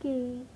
给